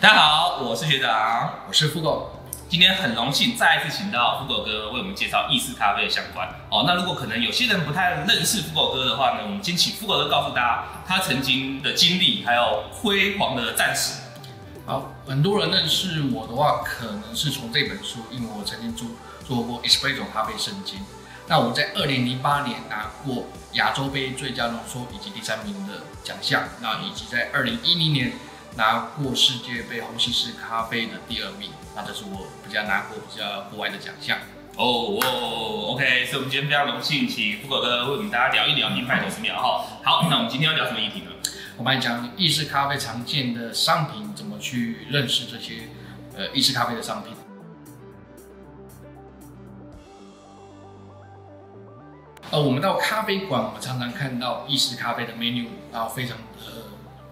大家好，我是学长，我是富狗。今天很荣幸再一次请到富狗哥为我们介绍意式咖啡的相关哦。那如果可能有些人不太认识富狗哥的话呢，我们先请富狗哥告诉大家他曾经的经历，还有辉煌的战史。好，很多人认识我的话，可能是从这本书，因为我曾经做做过 Espresso 咖啡圣经。那我在二零零八年拿过亚洲杯最佳浓缩以及第三名的奖项，那以及在二零一零年。拿过世界杯红西式咖啡的第二名，那这是我比较拿过比较国外的奖项。哦哦，OK，所以我们今天非常荣幸，请富狗哥为我们大家聊一聊一百九十秒哈。好，那我们今天要聊什么议题呢？我们来讲意式咖啡常见的商品，怎么去认识这些呃意式咖啡的商品。呃，我们到咖啡馆，我们常常看到意式咖啡的 menu，然后非常呃。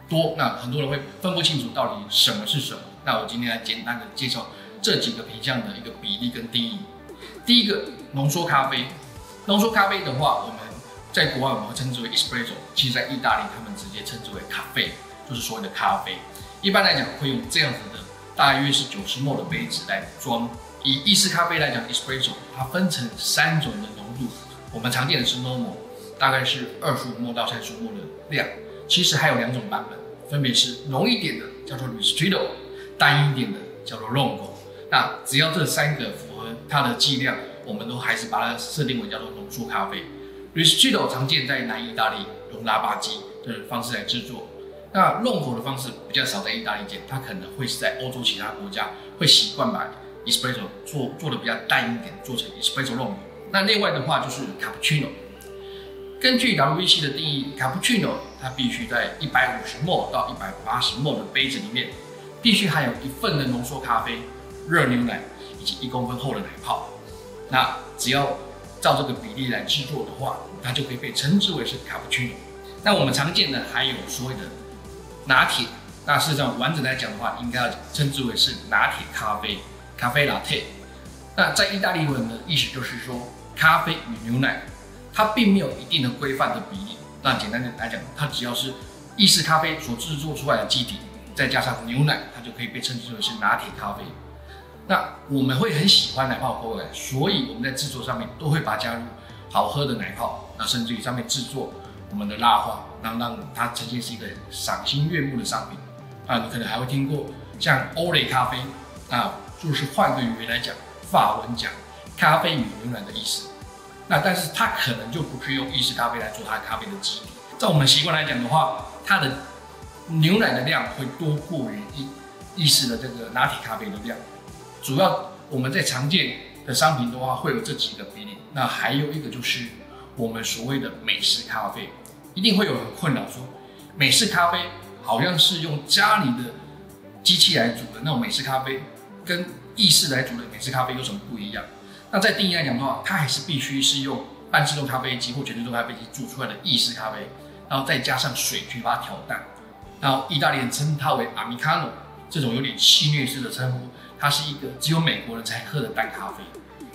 多，那很多人会分不清楚到底什么是什么。那我今天来简单的介绍这几个品相的一个比例跟定义。第一个，浓缩咖啡。浓缩咖啡的话，我们在国外我们会称之为 espresso，其实在意大利他们直接称之为咖啡，就是所谓的咖啡。一般来讲会用这样子的，大约是九十 ml 的杯子来装。以意式咖啡来讲，espresso 它分成三种的浓度，我们常见的是 normal，大概是二十五 ml 到三十 ml 的量。其实还有两种版本，分别是浓一点的叫做 Ristretto，淡一点的叫做 Longo。那只要这三个符合它的剂量，我们都还是把它设定为叫做浓缩咖啡。Ristretto 常见在南意大利用拉巴机的方式来制作，那 Longo 的方式比较少在意大利见，它可能会是在欧洲其他国家会习惯把 Espresso 做做的比较淡一点，做成 Espresso Longo。那另外的话就是 Cappuccino。根据 WVC 的定义，Cappuccino 它必须在一百五十 ml 到一百八十 ml 的杯子里面，必须含有一份的浓缩咖啡、热牛奶以及一公分厚的奶泡。那只要照这个比例来制作的话，它就可以被称之为是 Cappuccino。那我们常见的还有所谓的拿铁，那事实上完整来讲的话，应该要称之为是拿铁咖啡咖啡拿铁。那在意大利文的意思就是说，咖啡与牛奶。它并没有一定的规范的比例。那简单的来讲，它只要是意式咖啡所制作出来的基底，再加上牛奶，它就可以被称之为是拿铁咖啡。那我们会很喜欢奶泡口感，所以我们在制作上面都会把加入好喝的奶泡，那甚至于上面制作我们的蜡花，让让它呈现是一个赏心悦目的商品。啊，你可能还会听过像欧蕾咖啡，那就是换个语言来讲，法文讲咖啡与牛奶的意思。那但是它可能就不是用意式咖啡来做它咖啡的基底，在我们习惯来讲的话，它的牛奶的量会多过于意意式的这个拿铁咖啡的量。主要我们在常见的商品的话，会有这几个比例。那还有一个就是我们所谓的美式咖啡，一定会有人困扰说，美式咖啡好像是用家里的机器来煮的那种美式咖啡，跟意式来煮的美式咖啡有什么不一样？那在定义来讲的话，它还是必须是用半自动咖啡机或全自动咖啡机煮出来的意式咖啡，然后再加上水去把它调淡。然后意大利人称它为 Americano，这种有点戏谑式的称呼，它是一个只有美国人才喝的淡咖啡。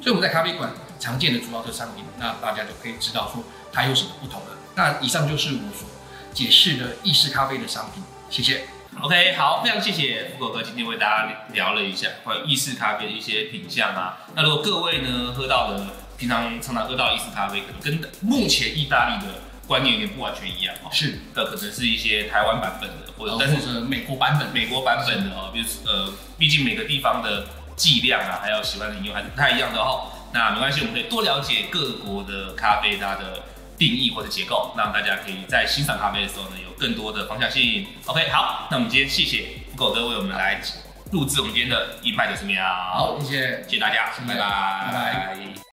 所以我们在咖啡馆常见的主要的商品，那大家就可以知道说它有什么不同了。那以上就是我所解释的意式咖啡的商品，谢谢。OK，好，非常谢谢富狗哥今天为大家聊了一下关于意式咖啡的一些品相啊。那如果各位呢喝到的平常常常喝到意式咖啡，可能跟目前意大利的观念有点不完全一样哦。是的，可能是一些台湾版本的，或者但是美国版本，美国版本的哦。比如呃，毕竟每个地方的剂量啊，还有喜欢的饮用还是不太一样的哦。那没关系，我们可以多了解各国的咖啡它的。定义或者结构，让大家可以在欣赏咖啡的时候呢，有更多的方向性。OK，好，那我们今天谢谢狗哥为我们来录制我们今天的一百九十秒。好，谢谢，谢谢大家，拜拜，拜拜。